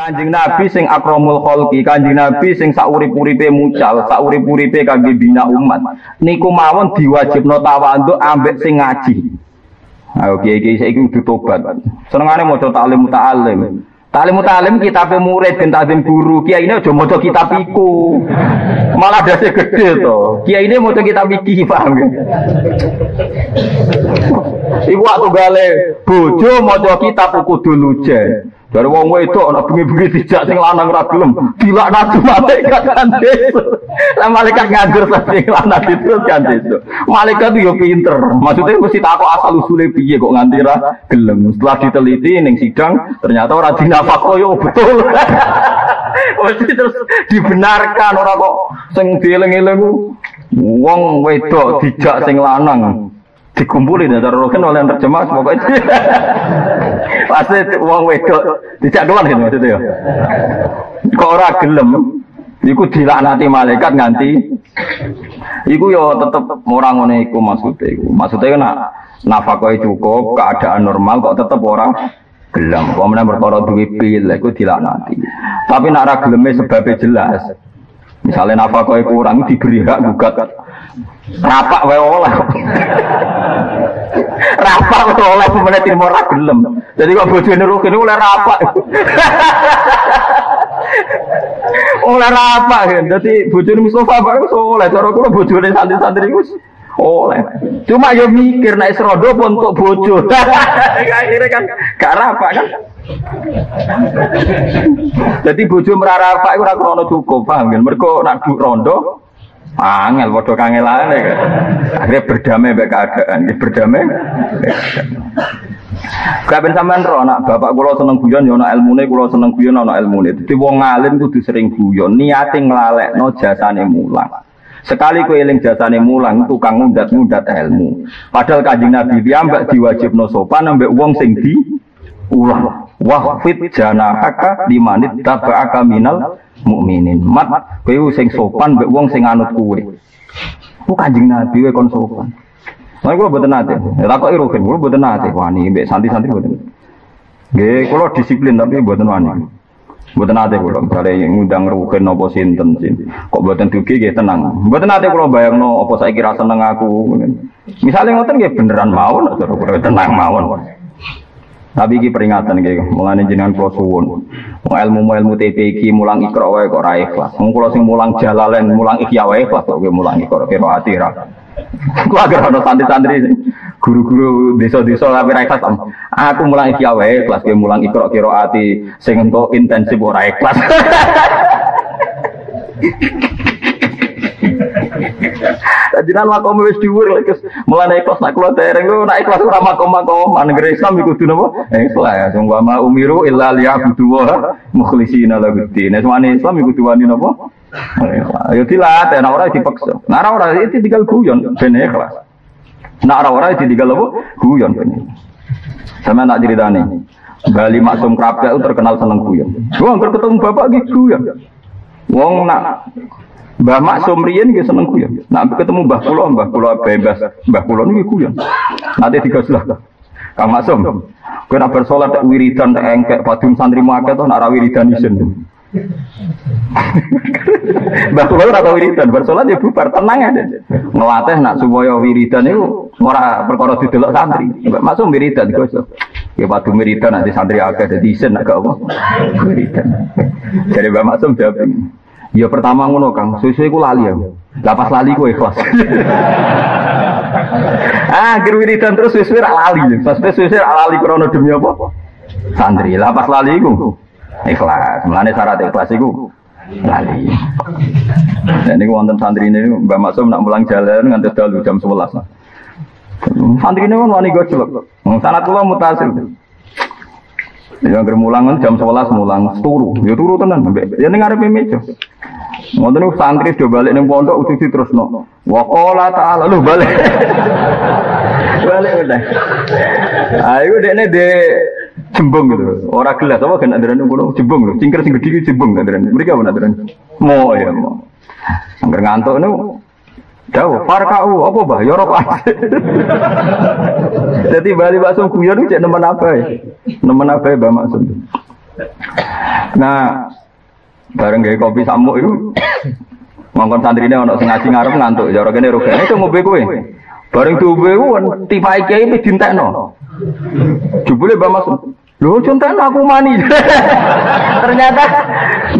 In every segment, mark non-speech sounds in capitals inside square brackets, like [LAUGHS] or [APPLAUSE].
Kanjeng Nabi sing akromul kholqi, Kanjeng Nabi sing saurip-uripe mucal, saurip-uripe kangge bina umat. Niku mawon diwajibno tawadhu ambek sing ngaji. Ayo kiai-kiai saiki kudu tobat. Senengane maca taklim muta'alim. Taklim muta'alim kitabe murid ben taklim guru. Kiai ini aja maca kitab iku. Malah dasi gede to. Kiai ini maca kitab iki, paham ya? Iku waktu gale bojo maca kitab kudu lujen. Dari wong wedok ana bengi-bengi dijak sing lanang ora gelem, dilaknat malaikat kan deso. Lah malaikat nganggur sing lanang itu kan deso. Malaikat yo pinter. Maksudnya mesti takok asal usule piye kok nganti ra gelem. Setelah diteliti ning sidang ternyata ora dinafako yo betul. [LAUGHS] Mesti terus dibenarkan ora kok sing dieling-eling wong wedok dijak sing lanang dikumpulin ya kan oleh terjemah pokoknya [LAUGHS] pasti uang wedok tidak doang gitu maksudnya ya kok ora gelem Iku dilaknati malaikat nganti Iku yo tetep orang ngono iku maksudnya iku. Maksudnya kan nafkah cukup, keadaan normal kok tetep orang gelem. Kok meneh perkara duwe pil iku dilaknati. Tapi nak ora geleme sebabnya jelas. Misalnya nafkah kurang diberi hak gugat Rapak wae oleh. rapak wae oleh pemenang timur ora gelem. Jadi kok bojone rukin oleh rapak. oleh rapak kan. Dadi bojone Mustafa bareng oleh cara kula bojone santri-santri iku oleh. Cuma yo mikir nek serodo pun untuk bojo. Akhirnya kan gak rapak kan. Jadi bojo merarapak iku ora krono cukup, paham kan? Mergo nak rondo Angel padha kangelane kan. Akhirnya berdamai mbek keadaan, berdamai. Kabeh sampean ro nak bapak kula seneng guyon ya ana ilmune, kula seneng guyon ana ilmune. Dadi wong alim kudu sering guyon, niate nglalekno jasane mulang. Sekali kowe eling jasane mulang tukang ngundat-ngundat ilmu. Padahal Kanjeng Nabi piyambak diwajibno sopan ambek wong sing di ulah. Wahfid janahaka limanit taba'aka minal mukminin. Mat kowe sing sopan mbek wong sing anut kowe. Ku Kanjeng Nabi kowe kon sopan. Lah kula mboten nate. Ya takoki rugen kula mboten nate wani mbek santri-santri mboten. Nggih, kula disiplin tapi mboten wani. Mboten nate kula misale ngundang rugen napa sinten sin. Kok mboten dugi nggih tenang. Mboten nate kula bayangno apa saiki ra seneng aku. Misalnya ngoten nggih beneran mawon, tenang mawon. Tapi iki peringatan iki, mulane jenengan kula suwun. Wong ilmu ilmu TP iki mulang ikra wae kok ora ikhlas. Wong kula sing mulang jalalen, mulang ikhya wae ikhlas kok mulang ikra kira ati ra. Kula [LAUGHS] agar ana santri-santri guru-guru desa-desa tapi ra ikhlas. Aku mulang ikhya wae ikhlas kowe mulang ikra kira ati sing entuk intensif ora ikhlas. [LAUGHS] Jinan makom wis dhuwur lek mulane ikhlas nak kula dereng lho nak ikhlas ora makom-makom negeri Islam iku kudu napa? Ikhlas. Sing wa ma umiru illa liya'budu wa mukhlishina lahu din. Nek Islam iku kudu wani napa? Ayo dilatih, nek ora dipaksa. Nek ora itu tinggal guyon ben ikhlas. Nek ora ora ditinggal apa? Guyon ben. Sama nak ceritane. Bali Maksum Krabda itu terkenal seneng guyon. Wong ketemu bapak gitu guyon. Wong nak Mbah Maksum riyen nggih seneng kuyon. Nah ketemu Mbah Kula, Mbah Kula bebas. Mbah Kula niki kuyon. Nanti tiga sudah. Kang Maksum, kowe nak bersolat tak wiridan tak engkek padum santri akeh to nak ra wiridan isin. [LAUGHS] Mbah Kula ora tau wiridan, bersolat ya bubar tenang aja. Ngelatih nak supaya wiridan itu ora perkara didelok santri. Mbak Maksum wiridan Gus. Ya padum wiridan nanti santri akeh dadi isin agak apa. Wiridan. Jadi Mbak Maksum jawab Ya pertama ngono Kang, suwe-suwe ku lali ya. Lah pas lali ku ikhlas. [LAUGHS] ah, kir wiridan terus suwe-suwe ra lali. Pas suwe-suwe ra lali krono demi apa? Santri. Lah pas lali ku ikhlas. Mulane syarat ikhlas iku lali. Dan ini wonten santri ini Mbak Maksum nak mulang jalan nganti dalu jam 11. Santri ini kan wani gojlok. Sanat kula mutasil. Ya mulang jam 11 mulang turu. Ya turu tenan mbek. Ya ning arepe meja. Ngoten niku santri do balik ning pondok udah diterusno. Wa qala ta'ala lu balik. [LAUGHS] balik udah. Ayo dekne de jembung gitu. Ora gelas apa kan andaran ngono jembung lho. Cingkir sing gedhi jembung andaran. Mriki apa andaran? Mo ya mo. Angger ngantuk niku Jauh, farkau, apa bah? Ya, aja. [LAUGHS] Jadi bali bakso guyon cek nemen apa ya? Nemen apa ya Mbak Maksud? Nah, bareng gaya kopi samuk itu ngongkon santri ini ono ngaji ngarep ngantuk ya orang ini rugane itu ngombe kowe bareng diombe ku tipe kiai wis dintekno jebule Mbak Mas Lho contoh aku mani. [LAUGHS] Ternyata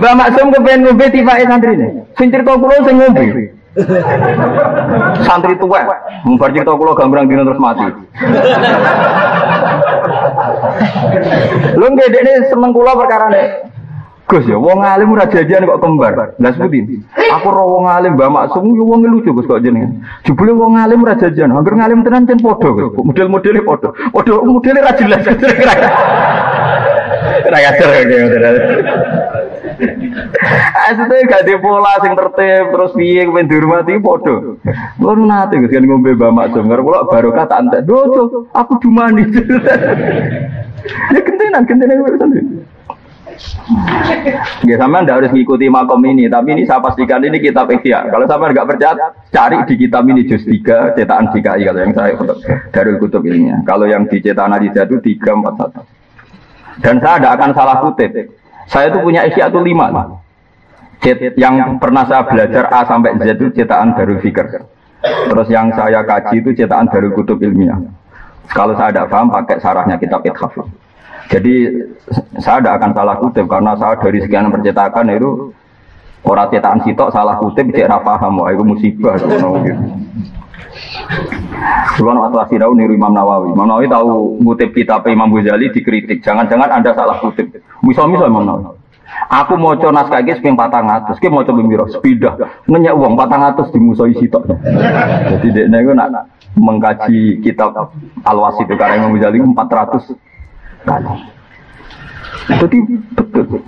Mbak Maksum kepengen ngombe tibake santri ini. Sing cerita kula sing ngombe. Santri tua, mumbar cerita kula gambrang dino terus mati. Lho nggih dekne seneng kula perkara nek Gus ya, wong alim ora jajan kok kembar. Lah sebutin. Aku ro wong alim Mbak Maksum yo wong lucu Gus kok jenengan. Jebule wong alim ora jajan, hampir ngalim tenan jen padha Gus. Model-modele padha. Padha modele ra jelas. Ra kader ya. Asline gak di pola sing tertib terus piye kepen dihormati padha. Kulo nate Gus kan ngombe Mbak Maksum karo kula barokah tak entek. Dojo, aku dumani. [LAUGHS] Ya gentenan, gentenan santri. Ya sama anda harus mengikuti makom ini, tapi ini saya pastikan ini kitab ikhya. Kalau sama nggak percaya, cari di kitab ini juz 3 cetakan DKI kalau yang saya dari kutub ilmiah. Kalau yang di cetakan Adisa itu 341. Dan saya tidak akan salah kutip. Saya itu punya ikhya itu 5. Cet, yang pernah saya belajar A sampai Z itu cetakan Darul Fikr. Terus yang saya kaji itu cetakan Darul Kutub Ilmiah. Kalau saya tidak paham pakai sarahnya kitab Ithaf. Jadi saya tidak akan salah kutip karena saya dari sekian percetakan itu orang cetakan sitok salah kutip cek paham wah itu musibah gitu. Nak asal tahu niru Imam Nawawi. Imam Nawawi tahu kutip kitab Imam Ghazali dikritik. Jangan-jangan anda salah kutip. Misal-misal Imam Nawawi. Aku mau coba naskah ini seping patang atas, kita mau coba biro sepeda, nanya uang patang atas di musuhi sitok. Jadi dia nego nak mengkaji kitab Al itu karena Imam empat ratus kali. Jadi betul.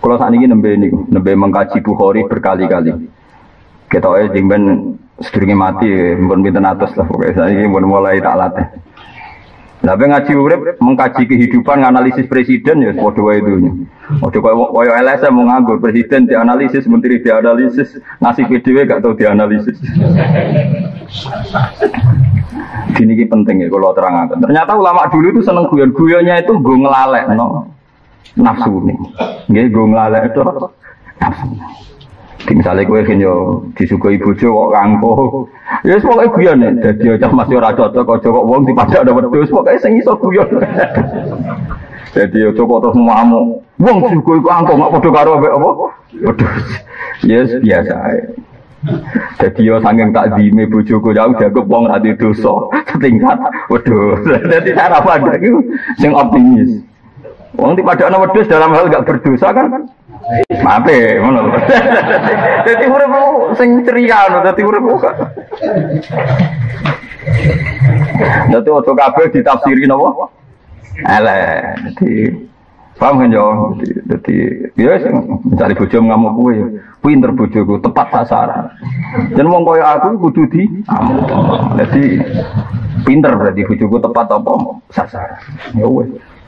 Kalau saat ini nembe ini, nembe mengkaji Bukhari berkali-kali. Kita eh jengben sedurunge mati, pun pinten atas lah. Pokoknya saya ini pun mulai tak latih. Nah, ngaji urip mengkaji kehidupan, analisis presiden ya padha wae itu. Padha koyo LSM mau nganggur presiden dianalisis, menteri dianalisis, ngasih PDW gak tahu dianalisis. Ini ki penting ya kalau terangkan. Ternyata ulama dulu itu seneng guyon. Guyonnya itu gue ngelalek no nafsu nih. Gue ngelalek itu nafsu. Misalnya gue kan yo disukai bojo kok kangko. Ya wis pokoke guyon. Dadi cah masih ora cocok kok kok wong dipadak ada wedhus pokoke sing iso guyon. [LAUGHS] Jadi yo coba terus ngamuk. Wong disukai kok angko mak padha karo apa? Wedhus. Yes biasa. Jadi yo sanging tak dime bojoku jauh dianggap wong ra dosa setingkat. Waduh, [LAUGHS] dadi cara pandang iku sing optimis. Wong di padakno wedhus dalam hal gak berdosa kan Mape, ngono. Dadi urip sing ceria ngono, dadi urip kok. Dadi ojo kabeh ditafsiri napa? Elek. Dadi Paham kan yo? Jadi ya mencari bojo ngamuk kowe ya. Pinter bojoku tepat sasaran. Dan wong aku kudu di Jadi pinter berarti bojoku tepat apa sasaran. Ya.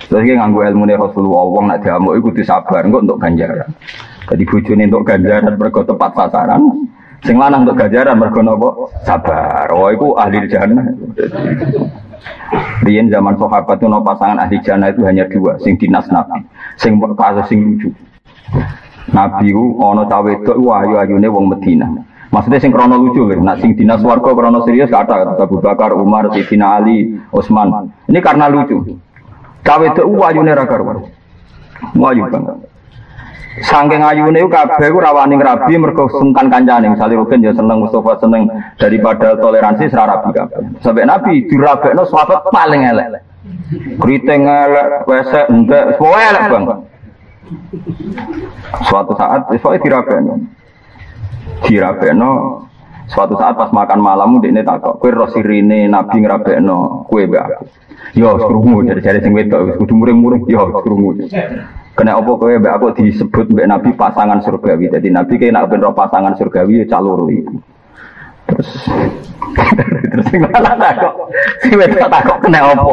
Terus ki nganggo ilmu ne Rasulullah wong nak diamuk iku kudu sabar engko untuk ganjaran. Jadi bojone untuk ganjaran mergo tepat sasaran. Sing lanang untuk ganjaran mergo napa? Sabar. Oh iku ahli jannah. Rian zaman sahabat itu pasangan ahli jannah itu hanya dua, sing dinas nabi, sing kasus sing lucu. Nabi u ono cawe itu wahyu ayune wong Medina. Maksudnya sing krono lucu lho, nak sing dinas warga krono serius kata Abu Bakar, Umar, Sayyidina Ali, Utsman. Ini karena lucu. Cawe itu wahyu ra karuan. Wahyu banget. Sangking ayune ku kabeh ku rawani rabi mergo sungkan kancane. Misale Rugen ya seneng Mustafa seneng daripada toleransi sira rabi kabeh. Sampai Nabi dirabekno sahabat paling elek. Keriting elek, wesek entek, semua elek bang. Suatu saat, soalnya dirabekno. Dirabekno, suatu saat pas makan malam ini takut, kue rosirine Nabi ngerabekno kue be aku. Yo, sekrungu, jadi-jadi sing wedok, kudu muring-muring, yo, sekrungu. Kena apa kowe mbak aku disebut mbak Nabi pasangan surgawi. Jadi Nabi kayak nak bener pasangan surgawi ya calur itu. Terus [LAUGHS] terus sing malah takok. Sing wis takok kena apa?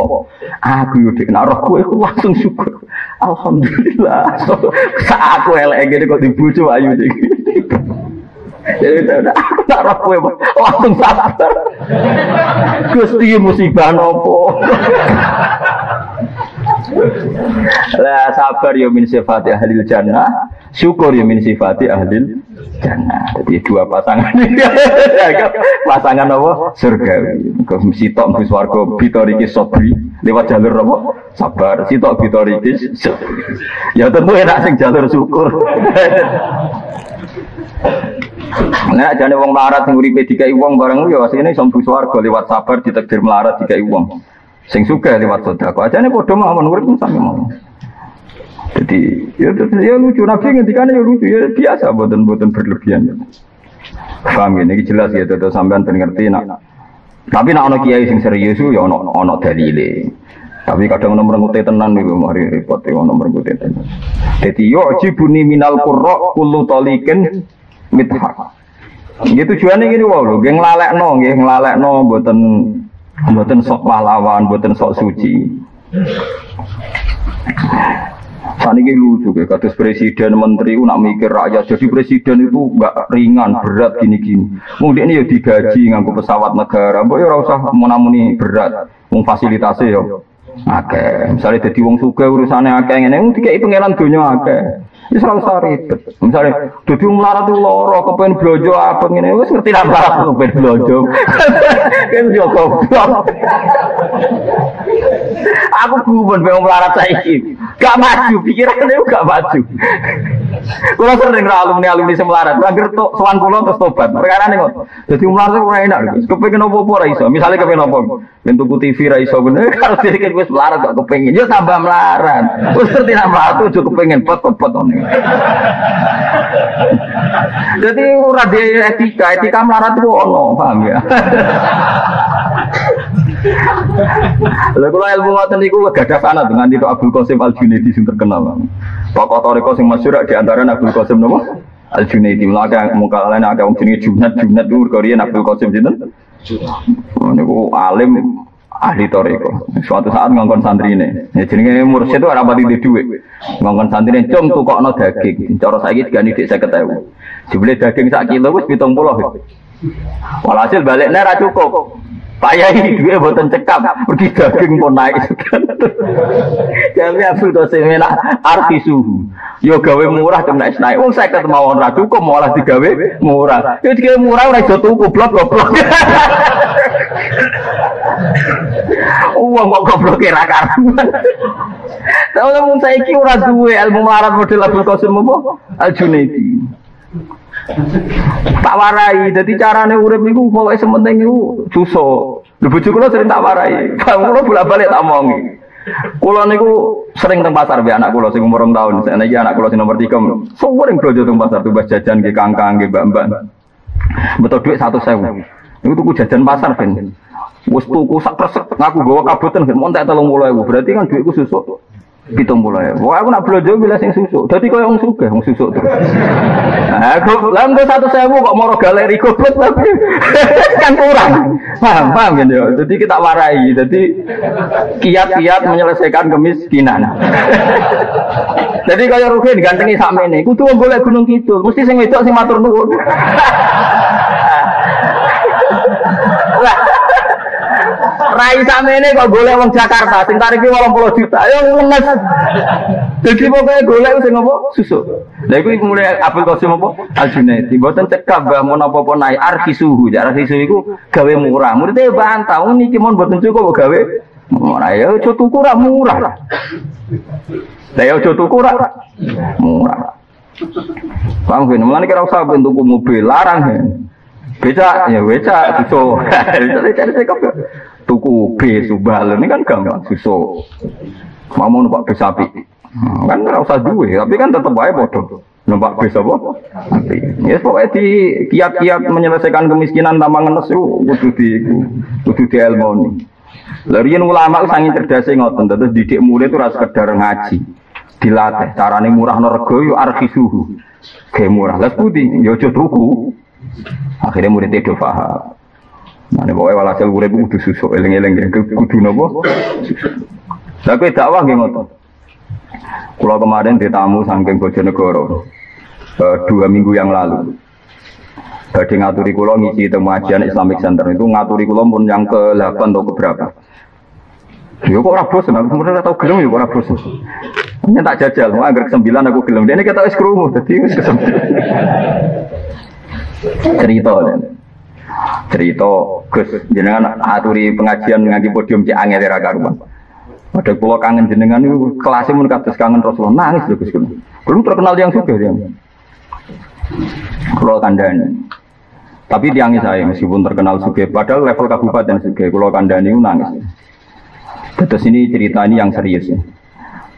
Aku yo kena roh kowe langsung syukur. Alhamdulillah. [LAUGHS] Saat aku elek gini kok dibujuk ayu. Jadi aku tak roh kowe langsung sadar. Gusti musibah nopo? Lah sabar ya min sifati ahli jannah, syukur ya min sifati ahli jannah. Jadi dua pasangan ini pasangan apa? Surga. Kau sitok mesti swarga bitoriki sobri lewat jalur apa? Sabar. Sitok bitoriki Ya tentu enak sing jalur syukur. Nah, jane wong melarat sing uripe dikai wong bareng ya asline iso mlebu swarga lewat sabar ditakdir melarat dikai wong. Sing suka lewat sedekah. Ajane padha mawon urip sami mawon. Jadi ya, ya lucu nabi ngendikan ya lucu ya biasa buatan buatan berlebihan. Paham ini jelas ya tuh sampean ben ngerti nak. Tapi nak ono kiai sing serius ya ono ono dalile. Tapi kadang ono merengute tenan niku mari repot ya ono merengute tenan. Jadi yo jibuni minal qurra kullu talikin mithaq. Gitu tujuannya gini wow lho, nggih nglalekno, nggih nglalekno mboten mboten sok pahlawan, mboten sok suci. Saat ini lucu ya, kados presiden, menteri, nak mikir rakyat. Jadi presiden itu nggak ringan, berat gini-gini. Mungkin ini ya digaji nganggo pesawat negara. Mbok ya ora usah menamuni berat, mung fasilitasnya ya. Oke, misalnya jadi wong suka urusannya akeh ngene, mung dikai pangeran donya akeh. Wis ora usah ribet. Misale dadi melarat loro kepen blojo apa ngene wis ngerti nak melarat kepen blojo. [LAUGHS] Kan yo goblok. Aku gumun be melarat saiki. Gak maju pikirane gak maju. Kulo sering ra alumni alumni semelarat, anggere tok sowan kula terus tobat. Perkara ning kok. Dadi melarat ora enak. Kepengin opo-opo ora iso. Misale kepengin opo? Ben tuku TV ra iso bener. Harus dikit wis melarat kok kepengin. Yo tambah melarat. Wis ngerti nak melarat tuh kepengin pot-pot ngene. Jadi [LAUGHS] ora di etika, etika melarat itu ono, paham ya? [LAUGHS] Lha kula ilmu ngoten niku gadah sanad dengan itu Abdul Qasim Al Junaidi sing terkenal. Tokoh toriko sing masyhur di antara Abdul Qasim napa? Al Junaidi. Mulane muka lain ada wong jenenge Junad, Junad dhuwur Korea Abdul Qasim sinten? Niku alim ahli toriko. Suatu saat ngongkon santri ini, ya jenenge mursyid itu ora pati di duit. Ngongkon santri ini, cung tuh kok no daging. Cara saya gitu gani dik ketahui. Jumlah daging sak kilo wis pitung puluh. Walhasil balik nera cukup. Pak Yai duit buatan cekap, pergi daging pun naik. Jadi Abdul Qasim enak arti suhu. Yo gawe murah cuma naik naik. Wong ketemu orang ratu kok malah digawe murah. Yo digawe murah ora iso tuku blok goblok. Uang kok goblok kira karuan. Tahu namun saya ki ora duwe ilmu marat model Abdul Qasim apa? Al Junaidi. Tak warai, jadi carane urip niku pokoke sementing niku suso. Lho bojo kula sering tak warai. Bang kula bolak-balik tak omongi. Kula niku sering teng pasar be anak kula sing umur 2 tahun. Saiki anak kula sing nomor 3. Sering blojo teng pasar tumbas jajan ke kangkang ke mbak-mbak. Betul duit 100.000. Niku tuku jajan pasar ben. Wes tuku sak persek ngaku gawa kabutan kan montek 30.000. Berarti kan duitku susuk pitung puluh ya. Wah aku nak belanja bila sing susuk. Jadi kau yang suka, yang susuk terus. Nah, aku lalu gue satu sewu kok mau galeri goblok tapi [LAUGHS] kan kurang. Paham, paham gitu. Ya? Jadi kita warai. Jadi kiat-kiat menyelesaikan kemiskinan. [LAUGHS] Jadi kau yang rugi digantengi sama ini. Kudu boleh gunung kidul. Mesti sing wedok sing matur nuwun. [LAUGHS] Rai sama ini kok golek wong Jakarta, sing tarife 80 juta. Ayo ngenes. Jadi pokoknya golek sing apa? Susu. Lha iku mulai Abdul Qasim apa? Al Junaidi. Mboten cekap mbah mun apa-apa naik arti suhu. Arti suhu iku gawe murah. Muridnya bantah, niki mon mboten cukup gawe murah. Ya aja ra murah. Lah ya aja tuku ra murah. Paham kan? Mulane kira usah tuku mobil larang ya. Beca, ya beca, susu. Cari-cari tuku B subal ini kan gampang susu. Mau numpak bis sapi hmm, kan nggak usah duit tapi kan tetap baik bodoh. Numpak bis apa? Sapi ya pokoknya di kiat-kiat menyelesaikan kemiskinan tanpa ngenes itu kudu di kudu di ilmu ini Larian ulama itu sangat cerdas ngoten terus didik murid itu rasa sekedar ngaji dilatih. Carane murah norgo yo arfi suhu. Kayak murah. Lah putih yo tuku. Akhirnya murid itu faham Nah, pokoknya walhasil urip kudu eling-eling ya, kudu nopo. Lah kowe dakwah nggih ngoten. Kula kemarin ditamu saking Bojonegoro. Uh, dua minggu yang lalu. Badhe ngaturi kula ngisi temu ajian Islamic Center itu ngaturi kula pun yang ke-8 atau ke berapa. Yo kok ora bosen, aku sebenarnya tau gelem yo kok ora bosen. Ini tak jajal, mau agar sembilan aku gelem. Ini kita wis krungu, dadi wis kesembilan. Cerita cerita Gus jenengan aturi pengajian nganti podium cek angel ra karuan. Ada pulau kangen jenengan itu kelasnya mun kados kangen Rasulullah nangis lho Gus. Belum terkenal yang suka dia. Pulau kandani. Tapi tiangi saya meskipun terkenal suge, padahal level kabupaten pulau kandani itu nangis. Terus ini cerita ini yang serius ya.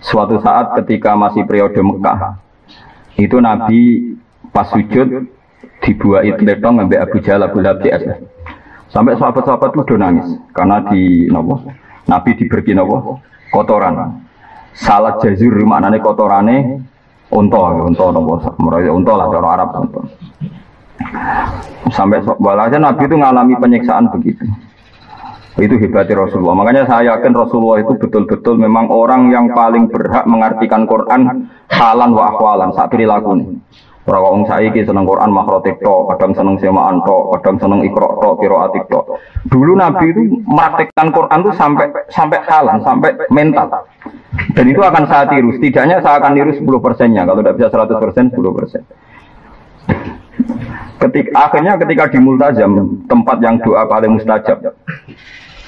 Suatu saat ketika masih periode Mekah, itu Nabi pas sujud dibuat letong ngambil Abu Jahal Abu Lahab Sampai sahabat-sahabat itu nangis karena di nopo Nabi diberi nopo kotoran. Salat jazur maknane kotorane unta, unta nopo meraya unta lah cara Arab unta. Sampai walhasil Nabi itu mengalami penyiksaan begitu. Itu hebatnya Rasulullah. Makanya saya yakin Rasulullah itu betul-betul memang orang yang paling berhak mengartikan Quran halan wa akhwalan, saat perilaku ini. Ora wong saiki seneng Quran makrotik tok, kadang seneng semaan tok, kadang seneng ikro tok, qiraatik tok. Dulu Nabi itu mempraktekkan Quran itu sampai sampai halan, sampai mental. Dan itu akan saya tiru. Setidaknya saya akan tiru 10 persennya. Kalau tidak bisa 100 persen, 10 persen. Ketika, akhirnya ketika di Multazam, tempat yang doa paling mustajab.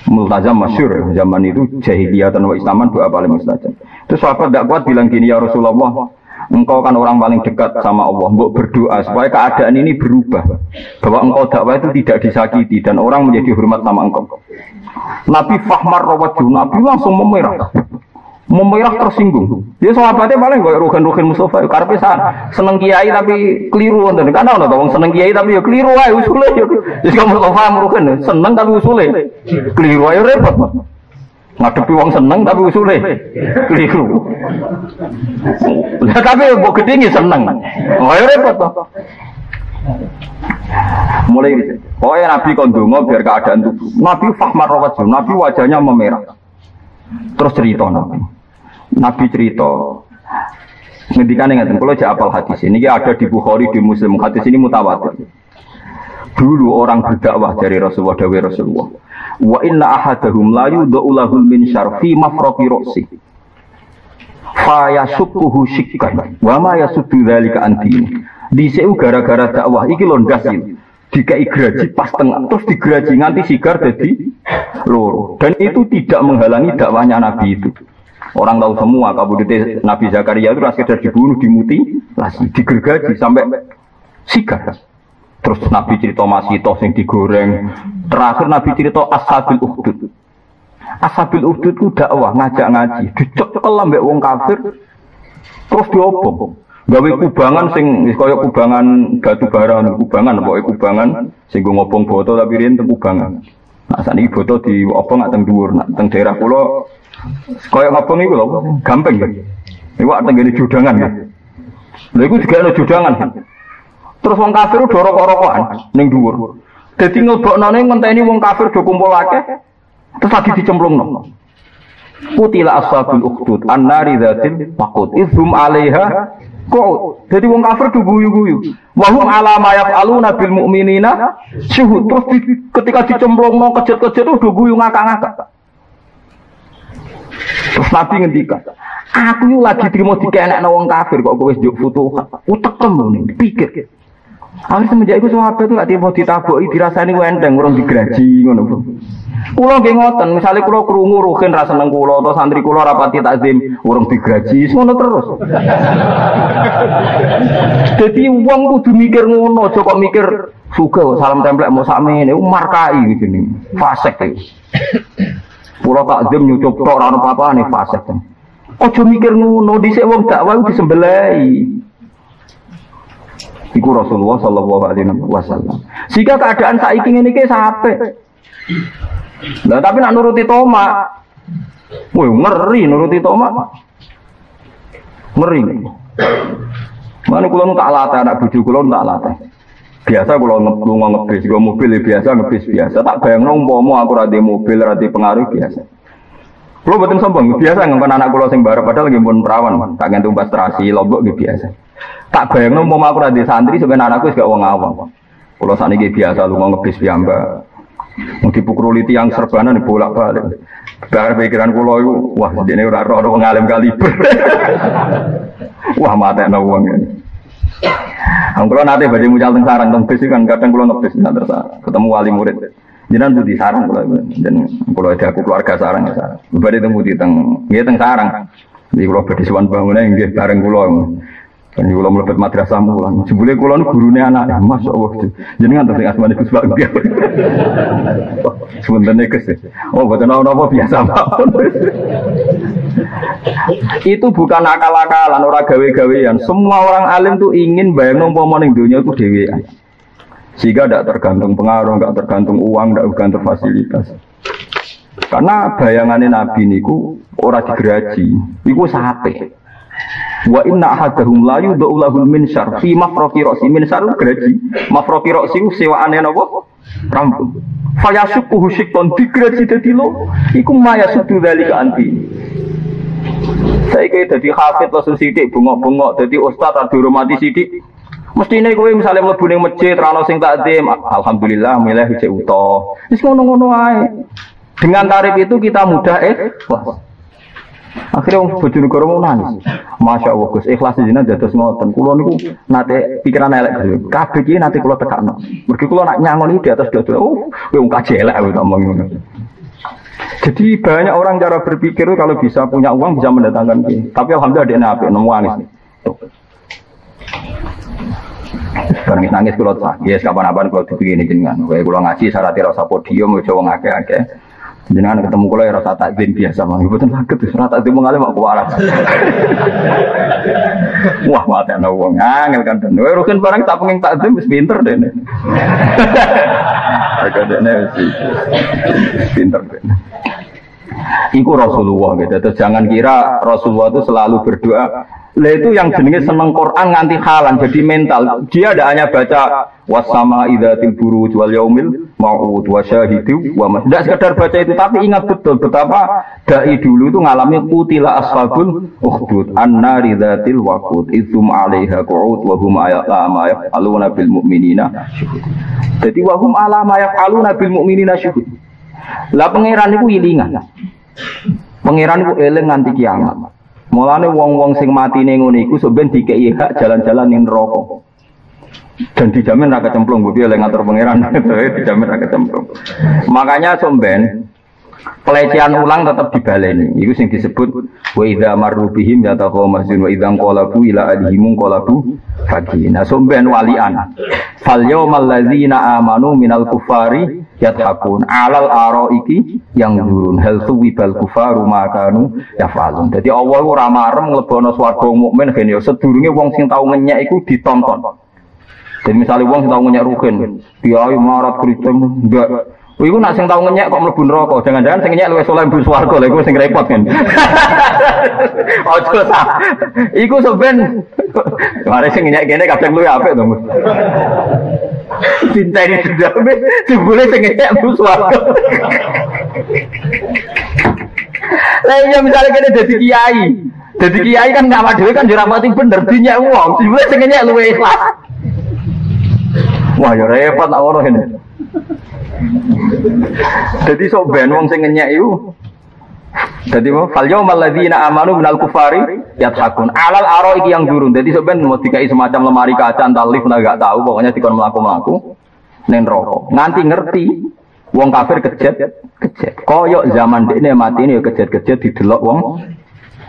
Multazam masyur, zaman itu jahiliyah dan wa islaman doa paling mustajab. Itu sahabat tidak kuat bilang gini ya Rasulullah, Engkau kan orang paling dekat sama Allah. Engkau berdoa supaya keadaan ini berubah. Bahwa engkau dakwah itu tidak disakiti dan orang menjadi hormat sama engkau. Nabi Fahmar Rawajul, Nabi langsung memerah. Memerah tersinggung. Dia sahabatnya paling rugen rugen Mustafa. Karena saat seneng kiai tapi keliru. Karena ono to seneng kiai tapi ya keliru ae usule. Jadi kamu Mustafa merugen seneng tapi usule keliru ae repot ngadepi wong seneng tapi usule keliru. Lah tapi mbok gede nggih seneng. Oh ya repot toh. Mulai. Pokoknya Nabi kondungo biar keadaan tubuh. Nabi fahmar rawajul, Nabi wajahnya memerah. Terus cerita Nabi. Nabi cerita. Ngendikan ingat, kalau jawab apal hadis ini ada di Bukhari di Muslim. Hadis ini mutawatir. Dulu orang berdakwah dari Rasulullah Dawe Rasulullah. Wa inna ahadahum la yudha'u min syarfi mafrofi roksi. Fa yasukkuhu syikkan. Wa ma yasuddu dzalika antini. Diseu gara-gara dakwah iki londas iki. Dikai graji pas tengah terus digraji nganti sigar jadi loro. Dan itu tidak menghalangi dakwahnya Nabi itu. Orang tahu semua kabudute Nabi Zakaria itu sekedar dibunuh, dimuti, lagi digergaji sampai sigar. Terus Nabi cerita masih toh sing digoreng. Terakhir Nabi cerita ashabil ukhdud. Ashabil ukhdud ku dakwah ngajak ngaji. Dicekel ambek wong kafir. Terus diobong. Gawe kubangan sing kaya kubangan batu bara kubangan pokoke kubangan sing ngobong boto tapi riyen kubangan. Nah saniki boto di obong nak teng dhuwur, nak teng daerah kula kaya ngobong iku lho gampang. Iku teng judangan ya. Lha iku ada judangan. Terus wong kafir udah rokok-rokokan ning dhuwur. Dadi ngelbokno ning ngenteni wong kafir do kumpul akeh terus lagi dicemplungno. Kutila ashabul ukhdud annari dzatil waqud izhum 'alaiha kok jadi wong kafir do guyu-guyu. Wa hum 'ala ma yaf'aluna bil mu'minina syuhud. Terus di, ketika dicemplungno kejet-kejet udah guyu ngakak-ngakak. Terus Nabi ngendikan, aku lagi terima dikenek wong kafir kok kowe njuk futuhat. Utekem nih, pikir. Akhirnya semenjak itu sahabat itu gak mau ditabuki dirasani wenteng urung digraji ngono. Kulo nggih ngoten, misale kulo krungu ruhin ra seneng kulo atau santri kulo rapati takzim urung digraji ngono terus. [LAUGHS] Jadi wong kudu mikir ngono, aja mikir suka salam templek mau sakmene markai gitu nih. Fasek iki. Kulo takzim nyucup tok ora ono apa-apa fasek. Aja mikir ngono, dhisik wong dakwah disembelai. Iku Rasulullah Shallallahu Alaihi Wasallam. Jika keadaan saiki ini ke sape. Nah tapi nak nuruti toma, woi ngeri nuruti toma, ngeri. Mana kulo tak latih anak bujuk kulo tak latih. Biasa kulo lunga ngebis, gue mobil ya biasa ngebis biasa. Tak bayang nong pomo aku rada mobil rada pengaruh biasa. Kulo betul sombong, biasa ngomong anak kulo sing barep padahal lagi pun perawan, tak gantung terasi lombok gitu biasa. Tak bayang mau aku radhi santri sebenarnya anakku gak uang awam. Kalau saat ini biasa lu mau ngebis piyamba. Mau dipukuli tiang serbanan bolak-balik. Bahkan pikiran kula itu, wah ini ora roh wong alim kaliber. [LAUGHS] wah mata wong ini. Ang kula nate badhe mucal teng sarang teng bis kan kadang kula ngebis terus ketemu wali murid. Jenengan budi sarang kula dan kula ada aku keluarga sarang ya sarang. Badhe teng budi teng nggih teng sarang. Jadi badhe sowan bangunan nggih bareng kula. Kan kula mlebet madrasah mulang. Jebule kula nu gurune anak, masyaallah. Jenengan terus asmane Gus Pak. [LAUGHS] Sebenarnya Gus. Oh, boten apa biasa mawon. itu bukan akal-akalan orang gawe-gawean. Semua orang alim tuh ingin bayang ning dunia itu dhewean. Sehingga tidak tergantung pengaruh, tidak tergantung uang, tidak tergantung fasilitas. Karena bayangannya Nabi niku ora digeraji, iku sate. Wa inna ahadahum la yudau lahul minsyar fi mafroki roksi minsyar geraji. Mafroki roksi sewaane napa? Rambut. Fayasukuhu syikton digeraji dadi lo. Iku maya sudu dalika anti. Saya kayak jadi hafid langsung sidik bengok-bengok jadi ustad atau hormati sidik. Mesti ini kowe misalnya mlebu ning masjid rano sing takdim, alhamdulillah milih hijau utuh. Wis ngono-ngono ae. Dengan tarif itu kita mudah eh wah Akhirnya wong bojo negara mau nangis. Masya Allah Gus, ikhlas jenengan dados ngoten. Kula niku nate pikiran elek dhewe. Kabeh iki nate kula tekakno. Mergi kula nak nyangon di atas dodol. Oh, kowe wong kaji elek ngomong ngono. Jadi banyak orang cara berpikir kalau bisa punya uang bisa mendatangkan. Tapi alhamdulillah dia nabi nemu nangis. Barang nangis kalau tak, ya kapan-kapan kalau dibegini jenengan. Kayak kalau ngaji syaratnya rasa podium, coba ngake-ngake. Jangan ketemu kula ya rasa takdim biasa mah. Mboten saged wis rasa takdim mengalih mak kuwaras. [LAUGHS] Wah, mate ana wong angel kan den. Kowe rukin barang tak pengen takdim wis pinter dene. [LAUGHS] Agak dene wis pinter dene. Iku Rasulullah gitu. Terus jangan kira Rasulullah itu selalu berdoa. Lah itu yang jenenge seneng Quran nganti halan jadi mental. Dia tidak hanya baca wasama idatil buruj wal yaumil ma'ud wa syahidu wa. Tidak sekedar baca itu tapi ingat betul betapa dai dulu itu ngalami kutila ashabul ukhdud an-nari dzatil waqud idzum 'alaiha qu'ud wa hum ayatama yaf'aluna bil mu'minina Jadi wa hum ala ma yaf'aluna bil mu'minina syuhud. Lah pangeran itu ilingan. Pangeran itu eling nganti kiamat. Mulane wong-wong sing mati ning ngene iku sampeyan dikeki hak jalan-jalan ning neraka. Dan dijamin rakyat cemplung, gue biar ngatur pangeran, [LAUGHS] dijamin rakyat cemplung. Makanya somben pelecehan ulang tetap dibaleni. Itu yang disebut wa idza marru bihim yatahu masjid wa idza qalabu ila adhimum qalabu faqih. Nah somben walian. Fal yawmal ladzina amanu minal kufari yathakun alal araiki yang durun hal suwibal kufaru makanu yafalun. Jadi Allah ora marem nglebono swarga mukmin gen yo sedurunge wong sing tau ngenyek iku ditonton. Jadi misalnya wong sing tau ngenyek rukin, kiai marat kriting enggak Iku nak sing tau ngenyek kok mlebu neraka. Jangan-jangan sing ngenyek luwih saleh mlebu swarga lha iku sing repot kan. [LAUGHS] Ojo ta. Iku sampean [LAUGHS] mare sing ngenyek kene kadang luwih apik to. Cinta ini sudah jebule sing ngenyek mlebu swarga. Lah iya misalnya kene dadi kiai. Dadi kiai kan ngamak dhewe kan dirapati bener dinyak wong. Jebule sing ngenyek luwih ikhlas. Wah ya repot tak ora ini. Jadi sok ben wong sing ngenyek iku. Jadi mau fal yaumal ladzina amanu minal kufari yathakun. Alal aro iki yang durun. Jadi sok ben mau dikai semacam lemari kaca entar lift nah gak tahu pokoknya dikon mlaku-mlaku ning neraka. Nanti ngerti wong kafir kejet kejet. Koyok zaman dekne mati ini kejet-kejet didelok wong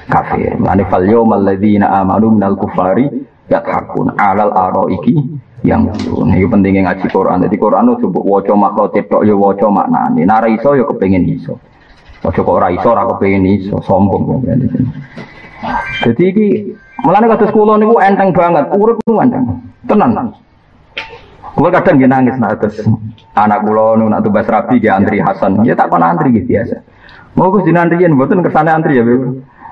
kafir. Mane fal yaumal ladzina amanu minal kufari yathakun. Alal aro iki yang ini pentingnya ngaji Quran. Jadi Quran itu sebut waco makro cetok ya waco maknane. Nara iso ya kepengen iso. Waco kok ora iso ora iso sombong. Jadi ini malah kados kula niku enteng banget. Urip niku enteng. Tenan. Kula kadang nggih nangis nak terus anak kula nu nak tugas rabi ge antri Hasan. Ya tak kon antri gitu biasa. Mau Gus dinantri yen mboten kersane antri ya.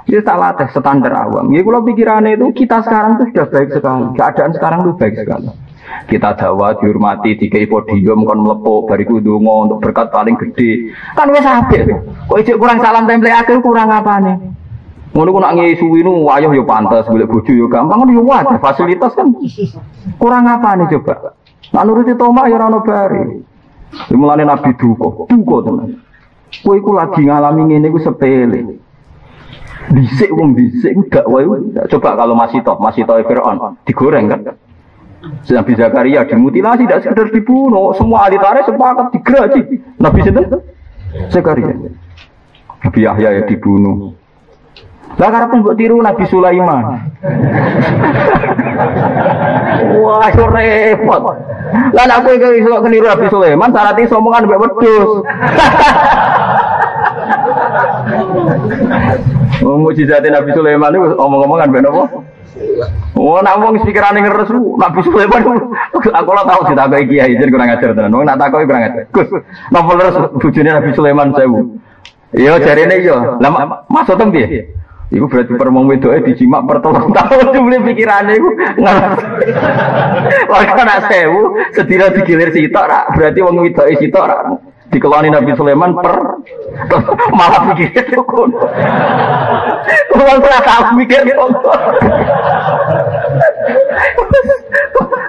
Ini tak latih standar awam. Ya kalau pikirannya itu kita sekarang itu sudah baik sekali. Keadaan sekarang itu baik sekali. Kita dawa dihormati di podium kon melepuk bariku dongo untuk berkat paling gede. Kan wis apik. Kok ijek kurang salam temple akhir kurang apa nih? Ku nak ngesuwi nu wayah yo pantes golek bojo yo gampang yo wae fasilitas kan. Kurang apa nih coba? Nak nuruti tomak ya ora ono bari. Mulane Nabi duka, duka tenan. Kowe lagi ngalami ngene iku sepele. Dhisik wong dhisik gak wae. Coba kalau masih top, masih top Firaun digoreng kan. Nabi Zakaria dimutilasi tidak sekedar dibunuh, semua ahli tarikh sepakat digraji. Nabi sinten? Zakaria. Nabi Yahya ya dibunuh. Lah karena buat tiru Nabi Sulaiman. [LAUGHS] Wah, itu repot. Lah aku iki iso keniru Nabi Sulaiman, syaratnya somongan mbek wedhus. [LAUGHS] Oh, mujizat Nabi Sulaiman itu omong-omongan mbek napa? Oh, nak wong pikirane ngeres Nabi Sulaiman aku lah sih tak kiai jadi kurang ajar tenan. Wong nak takoki kurang ajar. Gus, napa leres bojone Nabi Sulaiman sewu? Iya jarene iya. Lah maksud piye? Iku berarti permong wedoke dijimak per tolong tahun [LAUGHS] jumlah pikirannya iku ngerti. Maka nak sewu sedina digilir sitok rak berarti wong wedoke sitok rak dikeloni Nabi Sulaiman per malah pikir itu kono. Wong ora tau mikir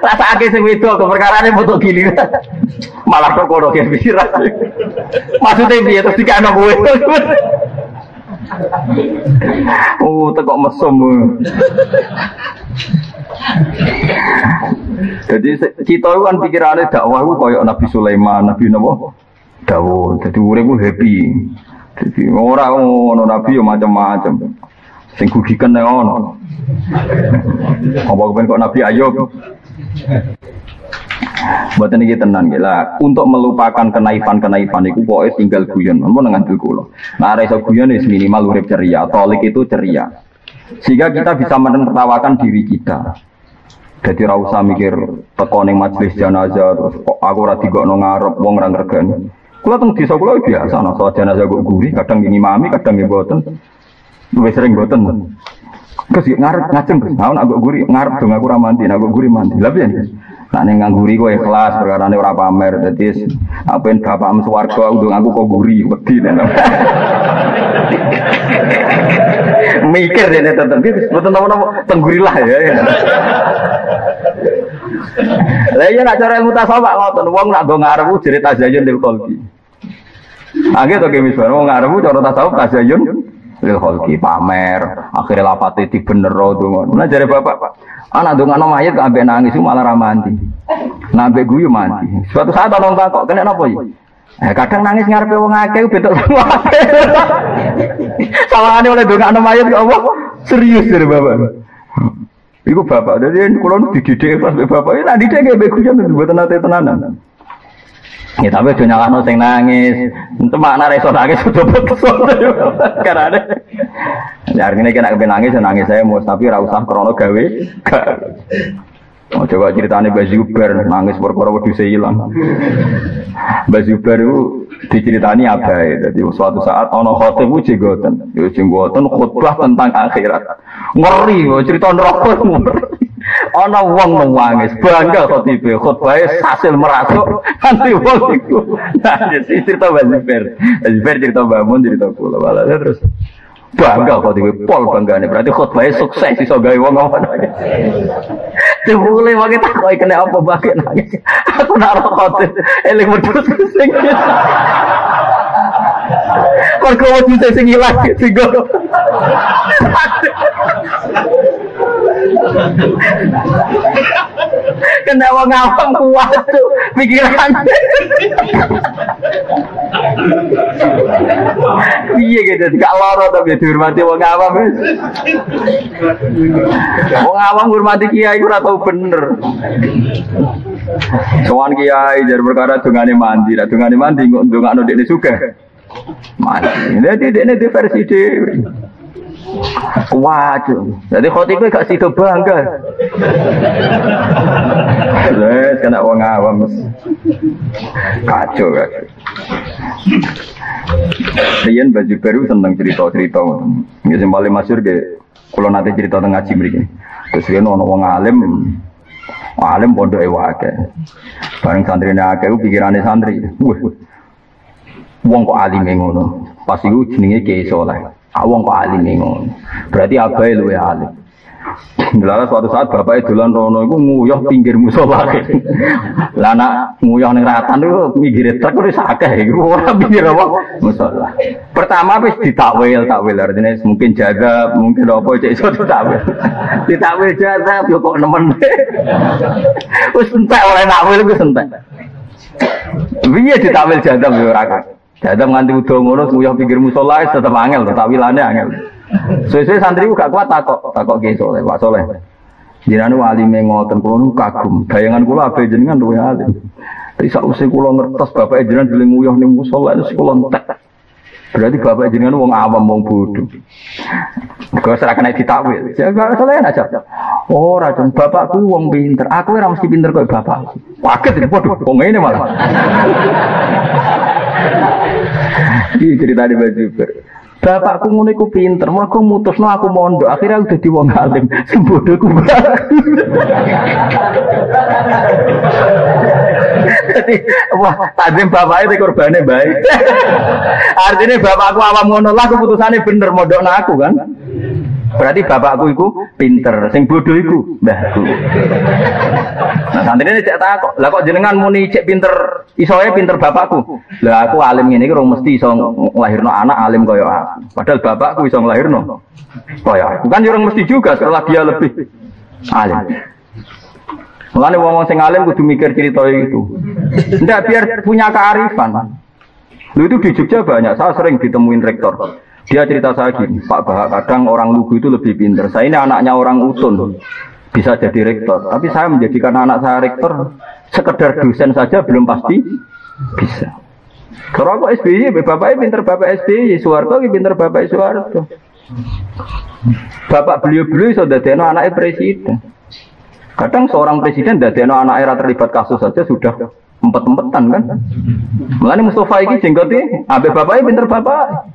Rasa akeh sing wedok keperkarane foto gilir. Malah kok kono ki pikiran. Maksudnya piye terus dikano kowe. Oh, tekok mesum. Jadi kita itu kan pikirannya dakwah itu kayak Nabi Sulaiman, Nabi Nabi Dawud. Jadi urip ku happy. Jadi orang ngono Nabi macam-macam. Sing gugikan ono. Apa kok Nabi Ayub? Buat ini tenan gila. Untuk melupakan kenaifan-kenaifan itu pokoknya tinggal guyon. Apa ngantil kulo. Nah, rasa guyon itu minimal urip ceria. Tolik itu ceria. Sehingga kita bisa menertawakan diri kita. Jadi ra usah mikir teko ning majelis jenazah terus aku ora digokno wong. Kula teng desa kula biasa ana salat jenazah kok guri, kadang ngimami, kadang nggih mboten. Luwih sering mboten. Terus ngarep ngajeng, nah nak guri ngarep dong aku ra mandi, nak guri mandi. Lah piye? Nah ning ngangguri kowe ikhlas perkara ora pamer. Dadi apen bapakmu swarga aku aku kok guri wedi. [LAUGHS] Mikir dene tetep mboten napa-napa tenggurilah ya. Lah iya nak cara ilmu tasawuf ngoten wong nak do ngarep jere tazayun lil qalbi. Angge to ke misal wong ngarep cara tasawuf tazayun lil khalqi pamer akhirnya lapate di bener ngono. Nah jare bapak Anak dong anak mayat ambek nangis malah ramanti. Nah ambek guyu mati. Suatu saat orang kok kena apa ya? Eh, kadang nangis ngarepe wong akeh betul semua. Sawangane oleh dong anak mayat kok apa? Serius dari bapak. Iku bapak, jadi kalau dididik pas bapak, ini nanti dia kayak begunya buat nanti tenanan. Ya tapi aja nyalahno sing nangis. Entu makna reso nangis [LAUGHS] sudah putus. Karena ada. Ya artinya kena kepen nangis ya nangis saya mau tapi ora usah krono gawe. Oh, coba ceritanya Mbak Zuber nangis perkara wedhus hilang. Mbak Zuber itu diceritani apa ya? Jadi suatu saat ono khotib itu jenggoten, yo jenggoten khutbah tentang akhirat. Ngeri, cerita neraka ngeri. Ana wong nangis, bangga tipe khotbah hasil merasuk nanti wong iku. Nah, jadi cerita Bazifer. Bazifer cerita bangun cerita kula terus bangga kok tipe pol banggane berarti khotbah sukses iso gawe wong ngono. Dibule wae tak kok kena apa bae nangis. Aku nak khotbah eling wedhus sing. Kok wedhus sing ilang sing Kena wong awam kuat tuh pikiran. Iya gitu, gak loro tapi dihormati wong awam. Wong awam hormati kiai ora tau bener. Sowan kiai jar perkara dungane mandi, ra dungane mandi kok ndongakno dekne sugih. Mandi. Dadi dekne di versi dhewe. Waduh, jadi khotib gak sido bangga. Wes kena wong awam. Kacau kacau. Rian baju baru seneng cerita-cerita. Yang paling masyur ke, kalau nanti cerita tentang ngaji mereka. Terus dia nono wong alim, alim pondok ewa ke. Bareng santri nake, pikirannya santri. Wah, wong kok alim ngono. Pas itu jenenge kiai soleh. Awang kok alim ngono. Berarti abai luwe alim. Lalu suatu saat bapak dolan rono iku nguyah pinggir musola. Lah anak nguyah ning ratan iku minggir truk wis akeh iku ora pinggir apa musola. Pertama wis ditakwil, takwil artinya mungkin jaga, mungkin apa cek iso ditakwil. Ditakwil jaga yo kok nemen. Wis entek oleh nakwil wis entek. Piye ditakwil jaga yo ora Jadam nganti udah ngono nguyah pinggir musola tetep angel, tetap wilane angel. Sesuai santri gak kuat takok, takok ke soleh, Pak Soleh. Jiran wali mengoten kulo nu kagum. Bayangan kulo ape jenengan luwe alim. Tapi sausé kulo ngertos bapak jenengan dhewe nguyah ning musala itu kulo entek. Berarti bapak jenengan wong awam wong bodoh. Kau serah kena ditakwil. Jangan soleh aja. Oh, racun bapakku wong pinter. Aku ora mesti pinter kok bapak. Waket iki bodoh. Wong ngene malah. Iki cerita di baju Bapakku ngono iku pinter, aku mutusno aku mondok, akhirnya aku dadi wong alim. Sembodoku. Jadi, wah, tajam bapaknya itu korbannya baik. [LAUGHS] Artinya bapakku awam ngono lah, keputusannya bener mondok aku kan. Berarti bapakku itu pinter, sing bodoh itu mbahku. Nah santri ini cek takok, lah kok jenengan muni cek pinter, isoe pinter bapakku. Lah aku alim ini kira mesti iso nglahirno anak alim kaya aku. Padahal bapakku iso nglahirno kaya aku. Kan orang mesti juga setelah dia lebih alim. Mulane wong sing alim kudu mikir cerita itu. Ndak biar punya kearifan. Lu itu di Jogja banyak, saya sering ditemuin rektor. Dia cerita saya gini, Pak Bahak, kadang orang lugu itu lebih pinter. Saya ini anaknya orang utun, bisa jadi rektor. Tapi saya menjadikan anak saya rektor, sekedar dosen saja belum pasti bisa. Kalau aku SBY, bapaknya pinter bapak SBY, Soeharto pinter bapak Soeharto. Bapak beliau-beliau sudah deno anaknya presiden. Kadang seorang presiden deno anak era terlibat kasus saja sudah empat-empatan kan. Mulanya Mustafa ini jenggotnya, abe bapaknya pinter bapak.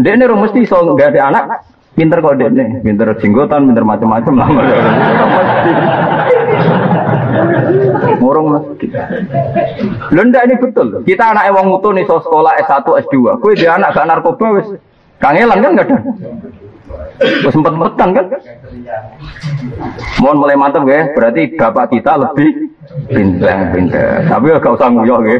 Dia ini mesti so nggak ada anak, pinter kok dia nih, pinter jenggotan, pinter macam-macam lah. Ngurung mesti. Lenda ini betul. Kita anak ewang utuh nih so sekolah S1, S2. Kue dia anak gak narkoba wis. Kangelan kan gak ada. Terus sempat metang kan? Mohon mulai mantap ya. Berarti bapak kita lebih pintar. Tapi gak usah nguyok ya.